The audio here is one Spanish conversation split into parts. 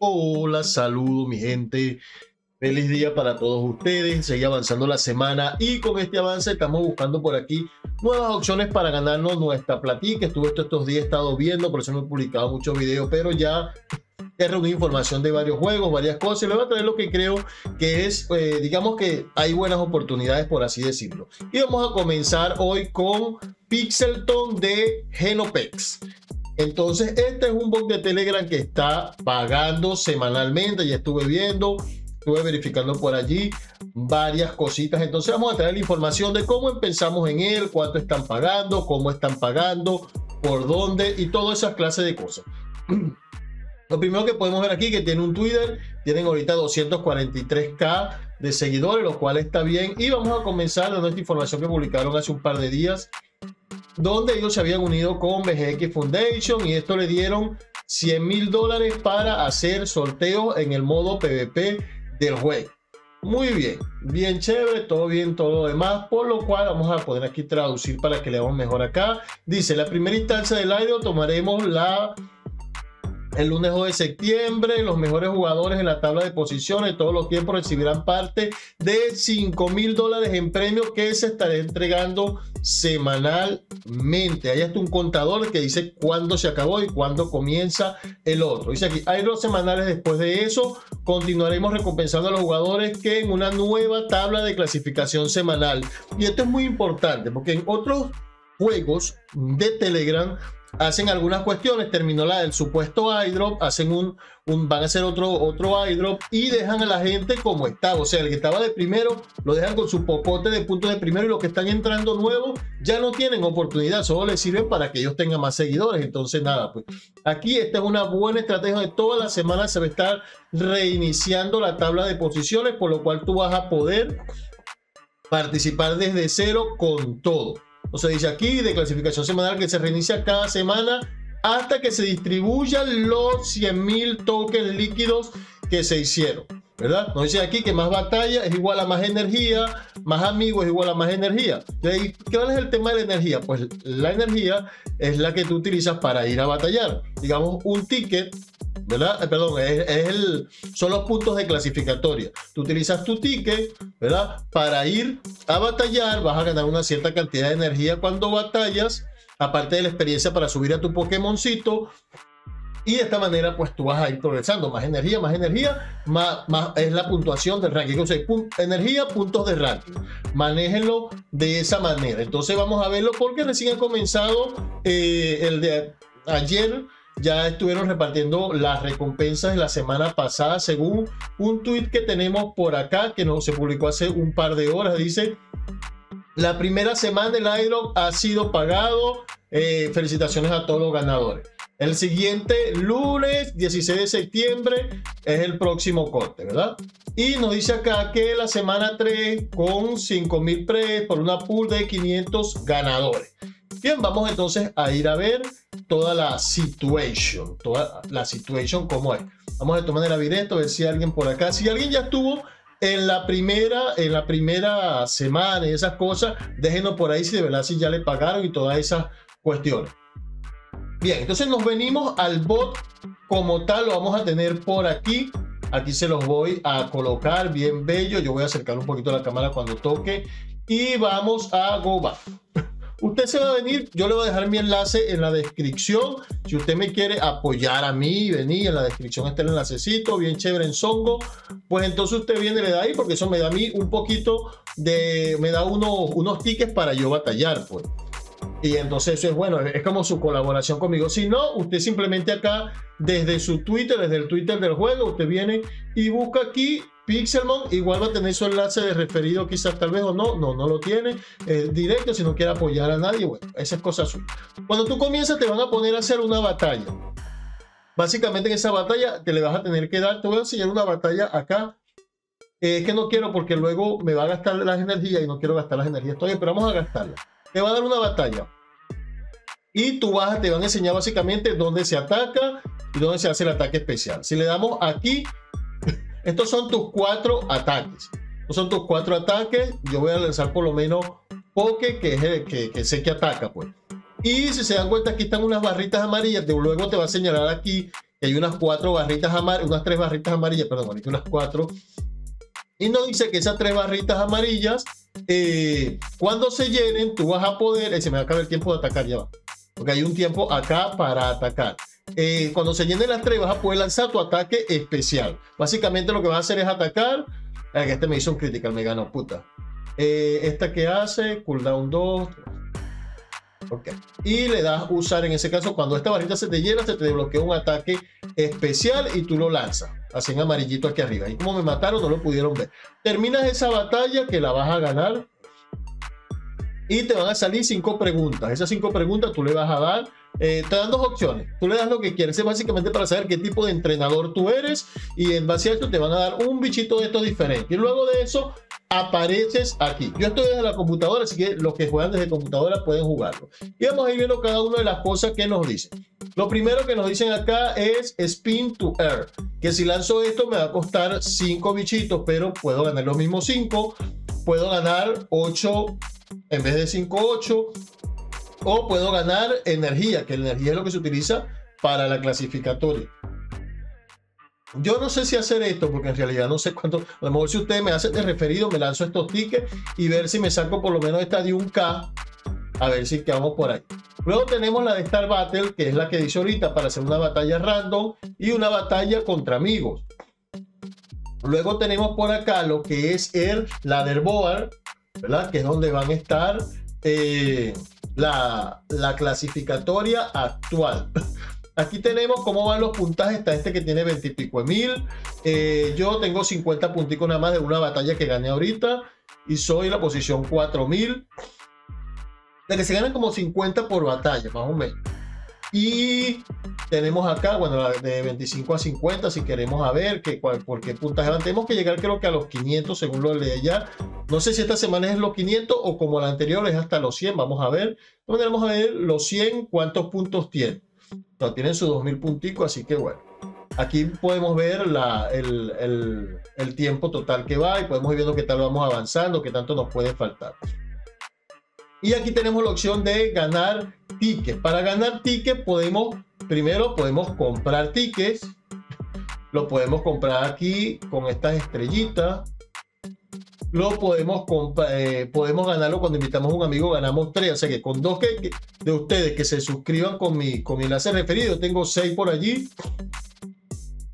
Hola, saludo mi gente. Feliz día para todos ustedes. Sigue avanzando la semana y con este avance estamos buscando por aquí nuevas opciones para ganarnos nuestra platica. Estuve estos, estos días, he estado viendo, por eso no he publicado muchos videos, pero ya he reunido información de varios juegos, varias cosas. Y le voy a traer lo que creo que es, eh, digamos que hay buenas oportunidades, por así decirlo. Y vamos a comenzar hoy con Pixelton de Genopex. Entonces, este es un bot de Telegram que está pagando semanalmente. Ya estuve viendo, estuve verificando por allí varias cositas. Entonces, vamos a traer la información de cómo empezamos en él, cuánto están pagando, cómo están pagando, por dónde y todas esas clases de cosas. Lo primero que podemos ver aquí que tiene un Twitter, tienen ahorita 243k de seguidores, lo cual está bien. Y vamos a comenzar de esta información que publicaron hace un par de días donde ellos se habían unido con BGX Foundation y esto le dieron 100 mil dólares para hacer sorteos en el modo PvP del juego. Muy bien, bien chévere, todo bien, todo lo demás, por lo cual vamos a poder aquí traducir para que le leamos mejor acá. Dice, la primera instancia del aire tomaremos la el lunes 2 de septiembre, los mejores jugadores en la tabla de posiciones todos los tiempos recibirán parte de 5 mil dólares en premios que se estará entregando semanalmente. Ahí está un contador que dice cuándo se acabó y cuándo comienza el otro. Dice aquí, hay dos semanales después de eso. Continuaremos recompensando a los jugadores que en una nueva tabla de clasificación semanal. Y esto es muy importante porque en otros juegos de Telegram hacen algunas cuestiones, terminó la del supuesto iDrop, hacen un, van a hacer otro, otro iDrop y dejan a la gente como estaba. O sea, el que estaba de primero lo dejan con su popote de puntos de primero y los que están entrando nuevos ya no tienen oportunidad, solo les sirven para que ellos tengan más seguidores. Entonces, nada, pues aquí esta es una buena estrategia de toda la semana se va a estar reiniciando la tabla de posiciones, por lo cual tú vas a poder participar desde cero con todo. O sea, dice aquí de clasificación semanal que se reinicia cada semana hasta que se distribuyan los 100.000 tokens líquidos que se hicieron. ¿verdad? Nos dice aquí que más batalla es igual a más energía, más amigos es igual a más energía. ¿Qué es el tema de la energía? Pues la energía es la que tú utilizas para ir a batallar. Digamos, un ticket, ¿verdad? Eh, perdón, es, el, son los puntos de clasificatoria. Tú utilizas tu ticket, ¿verdad? Para ir a batallar, vas a ganar una cierta cantidad de energía cuando batallas aparte de la experiencia para subir a tu Pokémoncito, y de esta manera, pues tú vas a ir progresando. Más energía, más energía, más, más es la puntuación del ranking. O sea, energía, puntos de ranking. Manéjenlo de esa manera. Entonces vamos a verlo porque recién ha comenzado eh, el de ayer. Ya estuvieron repartiendo las recompensas de la semana pasada, según un tweet que tenemos por acá, que no, se publicó hace un par de horas. Dice, la primera semana del Iron ha sido pagado. Eh, felicitaciones a todos los ganadores. El siguiente lunes 16 de septiembre es el próximo corte, ¿verdad? Y nos dice acá que la semana 3 con 5000 pre por una pool de 500 ganadores. Bien, vamos entonces a ir a ver toda la situación, toda la situación como es. Vamos a tomar manera directo a ver si alguien por acá, si alguien ya estuvo en la primera, en la primera semana y esas cosas, déjenos por ahí si de verdad si ya le pagaron y todas esas cuestiones. Bien, entonces nos venimos al bot como tal, lo vamos a tener por aquí. Aquí se los voy a colocar bien bello. Yo voy a acercar un poquito la cámara cuando toque. Y vamos a go back. Usted se va a venir, yo le voy a dejar mi enlace en la descripción. Si usted me quiere apoyar a mí, venir en la descripción está el enlacecito, bien chévere en Songo. Pues entonces usted viene y le da ahí, porque eso me da a mí un poquito de, me da unos, unos tickets para yo batallar, pues. Y entonces eso es bueno, es como su colaboración conmigo. Si no, usted simplemente acá, desde su Twitter, desde el Twitter del juego, usted viene y busca aquí Pixelmon. Igual va a tener su enlace de referido, quizás tal vez o no. No, no lo tiene. directo, si no quiere apoyar a nadie. Bueno, esa es cosa suya. Cuando tú comienzas, te van a poner a hacer una batalla. Básicamente en esa batalla te le vas a tener que dar. Te voy a enseñar una batalla acá. es que no quiero porque luego me va a gastar las energías y no quiero gastar las energías todavía, pero vamos a gastarlas te va a dar una batalla. Y tú vas, te van a enseñar básicamente dónde se ataca y dónde se hace el ataque especial. Si le damos aquí, estos son tus cuatro ataques. Estos son tus cuatro ataques. Yo voy a lanzar por lo menos Poke, que es el que, sé que ataca, pues. Y si se dan cuenta, aquí están unas barritas amarillas. De luego te va a señalar aquí que hay unas cuatro barritas amarillas, unas tres barritas amarillas, perdón, unas cuatro. Y nos dice que esas tres barritas amarillas, eh, cuando se llenen, tú vas a poder, eh, se me va a acabar el tiempo de atacar, ya va. Porque hay un tiempo acá para atacar. Eh, cuando se llenen las tres, vas a poder lanzar tu ataque especial. Básicamente lo que vas a hacer es atacar. este me hizo un critical, me ganó, puta. esta que hace, cooldown 2, Ok. Y le das usar en ese caso, cuando esta barrita se te llena, se te desbloquea un ataque especial y tú lo lanzas. Así en amarillito aquí arriba. Y como me mataron, no lo pudieron ver. Terminas esa batalla que la vas a ganar. Y te van a salir cinco preguntas. Esas cinco preguntas tú le vas a dar. Eh, te dan dos opciones. Tú le das lo que quieres. Es básicamente para saber qué tipo de entrenador tú eres. Y en base a esto te van a dar un bichito de esto diferente. Y luego de eso apareces aquí. Yo estoy desde la computadora, así que los que juegan desde computadora pueden jugarlo. Y vamos a ir viendo cada una de las cosas que nos dicen. Lo primero que nos dicen acá es Spin to Air, que si lanzo esto me va a costar 5 bichitos, pero puedo ganar los mismos 5. Puedo ganar 8 en vez de 5, 8. O puedo ganar energía, que la energía es lo que se utiliza para la clasificatoria. Yo no sé si hacer esto, porque en realidad no sé cuánto. A lo mejor si ustedes me hacen de referido, me lanzo estos tickets y ver si me saco por lo menos esta de un K. A ver si quedamos por ahí. Luego tenemos la de Star Battle, que es la que dice ahorita para hacer una batalla random y una batalla contra amigos. Luego tenemos por acá lo que es el Ladderboard, ¿verdad? Que es donde van a estar eh, la, la clasificatoria actual. Aquí tenemos cómo van los puntajes. Está este que tiene 20 y pico de mil. Eh, yo tengo 50 punticos nada más de una batalla que gané ahorita. Y soy la posición 4000. De que se ganan como 50 por batalla, más o menos. Y tenemos acá, bueno, de 25 a 50, si queremos a ver que, por qué puntaje van. Tenemos que llegar creo que a los 500, según lo leí ya. No sé si esta semana es los 500 o como la anterior es hasta los 100. Vamos a ver. Vamos a ver los 100, cuántos puntos tiene. No, tienen sus 2000 punticos, así que bueno. Aquí podemos ver el, tiempo total que va y podemos ir viendo qué tal vamos avanzando, qué tanto nos puede faltar. Y aquí tenemos la opción de ganar tickets. Para ganar tickets podemos, primero podemos comprar tickets. Lo podemos comprar aquí con estas estrellitas lo podemos, eh, podemos ganarlo cuando invitamos a un amigo, ganamos tres. O sea que con dos que, de ustedes que se suscriban con mi, con mi enlace referido, tengo seis por allí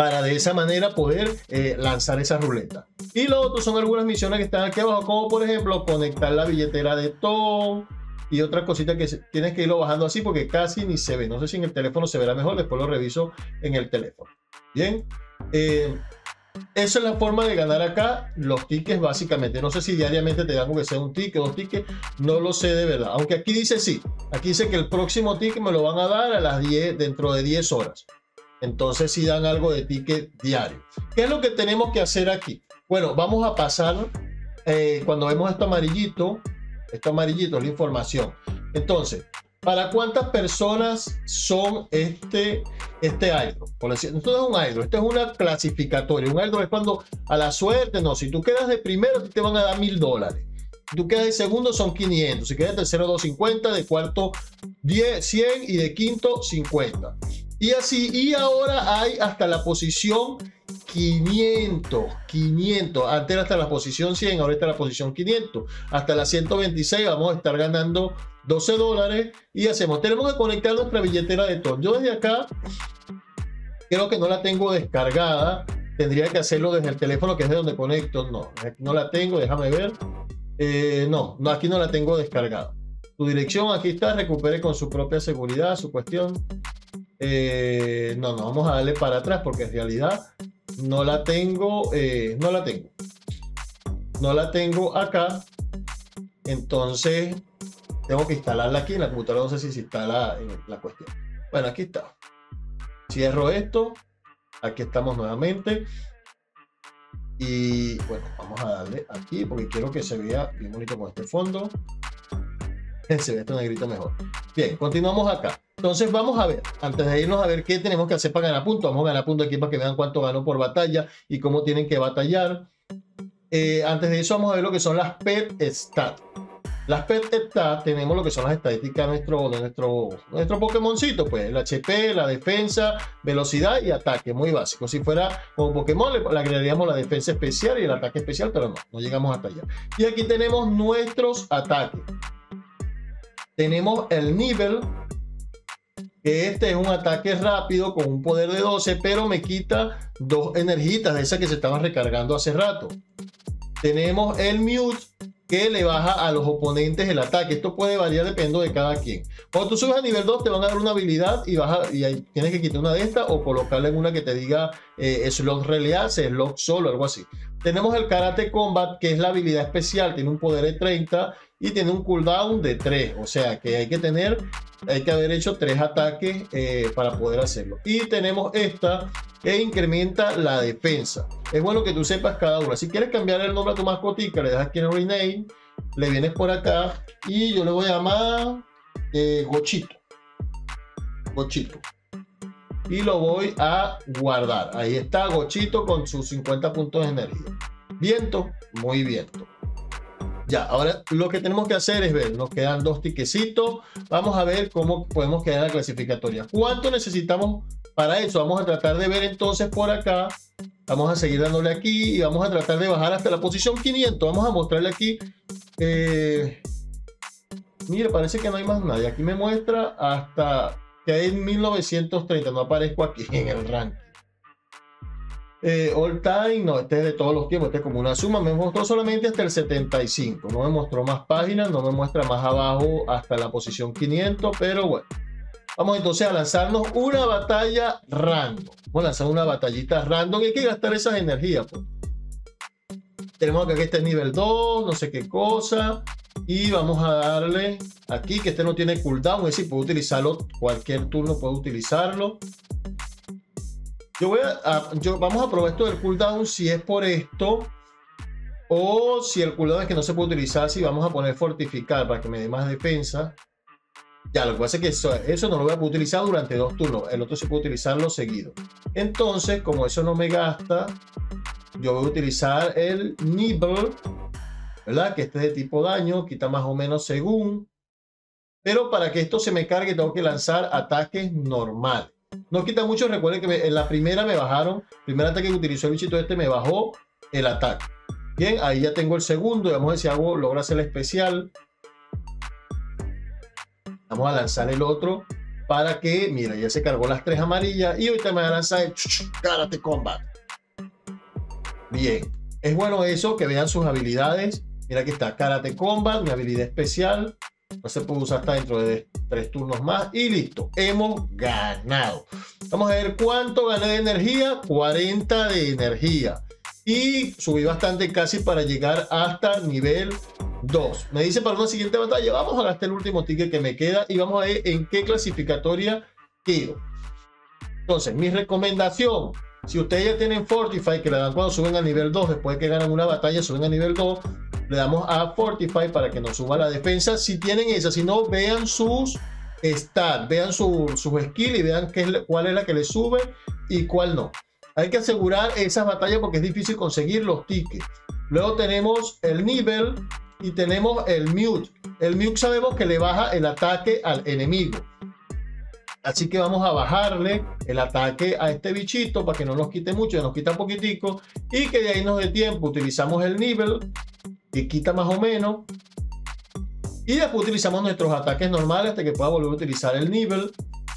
para de esa manera poder eh, lanzar esa ruleta. Y lo otro son algunas misiones que están aquí abajo, como por ejemplo conectar la billetera de Tom y otras cositas que tienes que irlo bajando así porque casi ni se ve. No sé si en el teléfono se verá mejor, después lo reviso en el teléfono. Bien. Eh, esa es la forma de ganar acá los tickets básicamente. No sé si diariamente te dan que sea un ticket, dos tickets, no lo sé de verdad. Aunque aquí dice sí, aquí dice que el próximo ticket me lo van a dar a las 10, dentro de 10 horas. Entonces sí dan algo de ticket diario. ¿Qué es lo que tenemos que hacer aquí? Bueno, vamos a pasar, eh, cuando vemos esto amarillito, esto amarillito es la información. Entonces, ¿Para cuántas personas son este, este Esto no es un idol, esto es una clasificatoria. Un idol es cuando a la suerte, no, si tú quedas de primero te van a dar mil dólares. Si tú quedas de segundo son 500, si quedas de tercero 250, de cuarto 10, 100 y de quinto 50. Y así, y ahora hay hasta la posición 500, 500. Antes era hasta la posición 100, ahora está la posición 500. Hasta la 126 vamos a estar ganando 12 dólares y hacemos. Tenemos que conectar nuestra billetera de todo. Yo desde acá creo que no la tengo descargada. Tendría que hacerlo desde el teléfono que es de donde conecto. No, no la tengo, déjame ver. Eh, no, no, aquí no la tengo descargada. Tu dirección aquí está, recupere con su propia seguridad, su cuestión. Eh, no, no, vamos a darle para atrás porque en realidad no la tengo, eh, no la tengo. No la tengo acá. Entonces, tengo que instalarla aquí en la computadora. No sé si se instala en la cuestión. Bueno, aquí está. Cierro esto. Aquí estamos nuevamente. Y bueno, vamos a darle aquí porque quiero que se vea bien bonito con este fondo. Se ve este negrito mejor. Bien, continuamos acá. Entonces vamos a ver, antes de irnos a ver qué tenemos que hacer para ganar puntos, vamos a ganar puntos aquí para que vean cuánto ganó por batalla y cómo tienen que batallar. Eh, antes de eso vamos a ver lo que son las pet stats. Las pet stats tenemos lo que son las estadísticas de nuestro, de nuestro, nuestro Pokémoncito, pues el HP, la defensa, velocidad y ataque, muy básico. Si fuera como Pokémon, le, agregaríamos la defensa especial y el ataque especial, pero no, no llegamos hasta allá. Y aquí tenemos nuestros ataques. Tenemos el nivel, que este es un ataque rápido con un poder de 12, pero me quita dos energitas de esas que se estaban recargando hace rato. Tenemos el mute, que le baja a los oponentes el ataque. Esto puede variar dependiendo de cada quien. Cuando tú subes a nivel 2 te van a dar una habilidad y, baja, y tienes que quitar una de estas o colocarle en una que te diga eh, slot release, slot solo, algo así. Tenemos el Karate Combat, que es la habilidad especial, tiene un poder de 30 y tiene un cooldown de 3. O sea que hay que tener, hay que haber hecho 3 ataques eh, para poder hacerlo. Y tenemos esta que incrementa la defensa. Es bueno que tú sepas cada una. Si quieres cambiar el nombre a tu mascotica, le das aquí en Rename, le vienes por acá y yo le voy a llamar eh, Gochito. Gochito. Y lo voy a guardar. Ahí está Gochito con sus 50 puntos de energía. Viento, muy viento. Ya, ahora lo que tenemos que hacer es ver, nos quedan dos tiquecitos. Vamos a ver cómo podemos quedar en la clasificatoria. ¿Cuánto necesitamos para eso? Vamos a tratar de ver entonces por acá. Vamos a seguir dándole aquí y vamos a tratar de bajar hasta la posición 500. Vamos a mostrarle aquí. Eh, mire, parece que no hay más nadie. Aquí me muestra hasta que hay 1930. No aparezco aquí en el ranking. Eh, all time, no, este es de todos los tiempos, este es como una suma, me mostró solamente hasta el 75, no me mostró más páginas, no me muestra más abajo hasta la posición 500, pero bueno. Vamos entonces a lanzarnos una batalla random. Vamos a lanzar una batallita random y hay que gastar esas energías. Pues. Tenemos acá que este es nivel 2, no sé qué cosa. Y vamos a darle aquí que este no tiene cooldown, es decir, puedo utilizarlo, cualquier turno puedo utilizarlo. Yo voy a, yo, vamos a probar esto del cooldown si es por esto o si el cooldown es que no se puede utilizar, si vamos a poner fortificar para que me dé más defensa. Ya, lo que pasa es que eso, eso no lo voy a poder utilizar durante dos turnos, el otro se puede utilizarlo seguido. Entonces, como eso no me gasta, yo voy a utilizar el Nibble, ¿verdad? Que este es de tipo daño, quita más o menos según. Pero para que esto se me cargue tengo que lanzar ataques normales. No quita mucho, recuerden que en la primera me bajaron, primer ataque que utilizó el bichito este me bajó el ataque. Bien, ahí ya tengo el segundo, y vamos a ver si hago, logra hacer el especial. Vamos a lanzar el otro para que, mira, ya se cargó las tres amarillas y ahorita me va a lanzar el Karate Combat. Bien, es bueno eso, que vean sus habilidades. Mira que está Karate Combat, mi habilidad especial. No se puede usar hasta dentro de tres turnos más y listo, hemos ganado. Vamos a ver cuánto gané de energía, 40 de energía. Y subí bastante casi para llegar hasta nivel 2. Me dice para una siguiente batalla, vamos a gastar el último ticket que me queda y vamos a ver en qué clasificatoria quedo. Entonces, mi recomendación, si ustedes ya tienen Fortify, que le dan cuando suben a nivel 2, después de que ganan una batalla, suben a nivel 2, le damos a Fortify para que nos suba la defensa. Si tienen esa, si no, vean sus stats, vean sus su skills y vean cuál es la que le sube y cuál no. Hay que asegurar esas batallas porque es difícil conseguir los tickets. Luego tenemos el nivel y tenemos el mute. El mute sabemos que le baja el ataque al enemigo. Así que vamos a bajarle el ataque a este bichito para que no nos quite mucho, nos quita poquitico y que de ahí nos dé tiempo. Utilizamos el nivel que quita más o menos. Y después utilizamos nuestros ataques normales hasta que pueda volver a utilizar el nivel.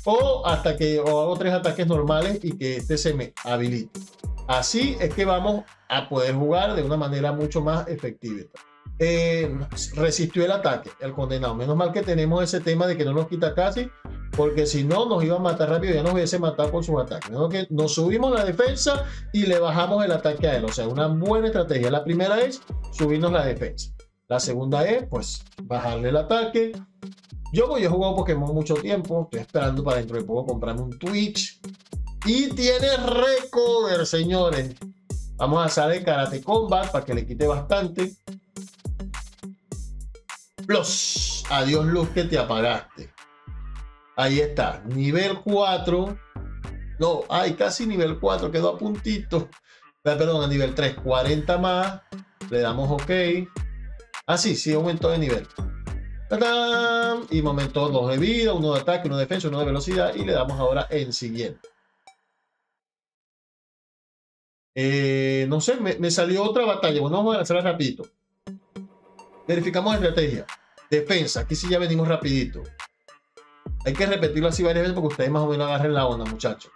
O hasta que hago tres ataques normales y que este se me habilite. Así es que vamos a poder jugar de una manera mucho más efectiva. Eh, resistió el ataque, el condenado. Menos mal que tenemos ese tema de que no nos quita casi, porque si no nos iba a matar rápido, ya nos hubiese matado con sus ataques. que nos subimos la defensa y le bajamos el ataque a él. O sea, una buena estrategia. La primera es subirnos la defensa. La segunda es, pues, bajarle el ataque. Yo voy a jugar Pokémon mucho tiempo. Estoy esperando para dentro de poco comprarme un Twitch. Y tiene recover, señores. Vamos a hacer el Karate Combat para que le quite bastante. Plus. Adiós luz que te apagaste. Ahí está, nivel 4. No, hay casi nivel 4, quedó a puntito. Perdón, a nivel 3, 40 más. Le damos OK. Ah, sí, sí aumentó de nivel. Y momento dos de vida, uno de ataque, uno de defensa, uno de velocidad. Y le damos ahora en siguiente. Eh, no sé, me, salió otra batalla. Bueno, vamos a lanzarla rapidito. Verificamos estrategia. Defensa. Aquí sí ya venimos rapidito. Hay que repetirlo así varias veces porque ustedes más o menos agarren la onda, muchachos.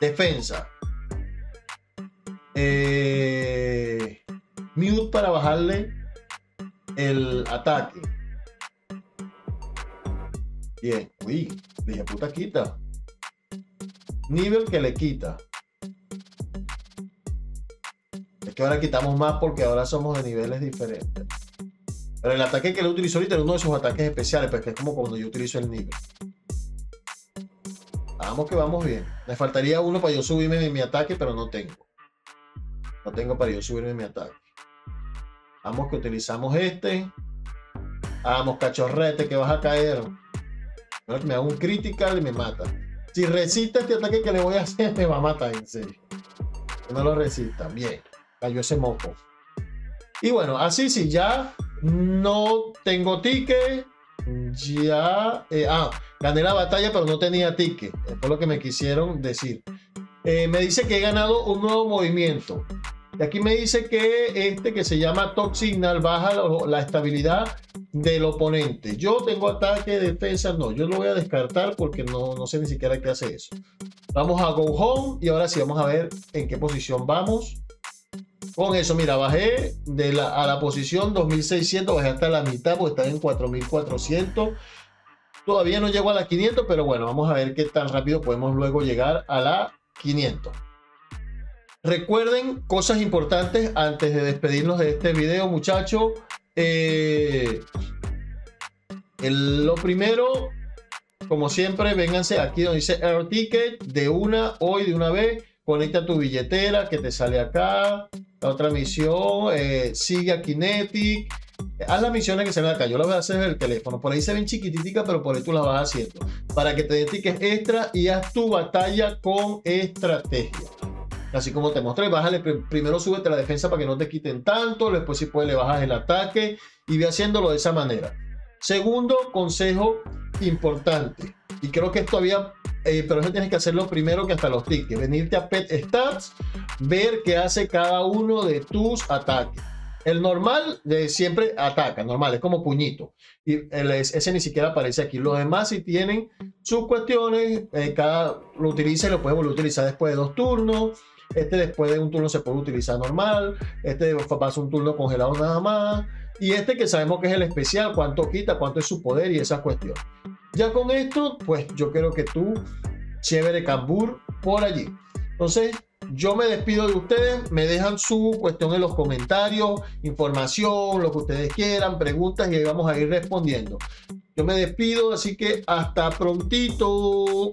Defensa. Eh, mute para bajarle el ataque. Bien. Uy, dije puta quita. Nivel que le quita. Es que ahora quitamos más porque ahora somos de niveles diferentes. Pero el ataque que le utilizo ahorita es uno de sus ataques especiales, porque es como cuando yo utilizo el nivel. Vamos que vamos bien. Me faltaría uno para yo subirme en mi ataque, pero no tengo. No tengo para yo subirme en mi ataque. Vamos que utilizamos este. Vamos, cachorrete, que vas a caer. Me hago un critical y me mata. Si resiste este ataque que le voy a hacer, me va a matar, en serio. Que no lo resista. Bien. Cayó ese moco. Y bueno, así sí, ya no tengo ticket. Ya. Eh, ah, gané la batalla, pero no tenía ticket. Es por lo que me quisieron decir. Eh, me dice que he ganado un nuevo movimiento. Y aquí me dice que este que se llama Top Signal baja la, estabilidad del oponente. Yo tengo ataque, defensa, no. Yo lo voy a descartar porque no, no sé ni siquiera qué hace eso. Vamos a Go Home y ahora sí vamos a ver en qué posición vamos. Con eso, mira, bajé de la, a la posición 2600, bajé hasta la mitad porque está en 4400. Todavía no llego a la 500, pero bueno, vamos a ver qué tan rápido podemos luego llegar a la 500. Recuerden cosas importantes antes de despedirnos de este video, muchachos. Eh, lo primero, como siempre, vénganse aquí donde dice Air Ticket de una, hoy de una vez. Conecta tu billetera que te sale acá. La otra misión, eh, sigue a Kinetic. Haz las misiones que se ven acá. Yo las voy a hacer en el teléfono. Por ahí se ven chiquititicas, pero por ahí tú las vas haciendo. Para que te den tickets extra y haz tu batalla con estrategia. Así como te mostré, bájale, primero súbete la defensa para que no te quiten tanto, después si puedes le bajas el ataque y ve haciéndolo de esa manera. Segundo consejo importante, y creo que esto había eh, pero eso tienes que hacerlo primero que hasta los tickets. Venirte a Pet Stats, ver qué hace cada uno de tus ataques. El normal siempre ataca, normal, es como puñito. Y ese ni siquiera aparece aquí. Los demás si tienen sus cuestiones, eh, cada lo utiliza y lo puede volver a utilizar después de dos turnos. Este después de un turno se puede utilizar normal. Este pasa un turno congelado nada más. Y este que sabemos que es el especial, cuánto quita, cuánto es su poder y esa cuestión. Ya con esto, pues yo creo que tú, chévere cambur, por allí. Entonces, yo me despido de ustedes, me dejan su cuestión en los comentarios, información, lo que ustedes quieran, preguntas y ahí vamos a ir respondiendo. Yo me despido, así que hasta prontito.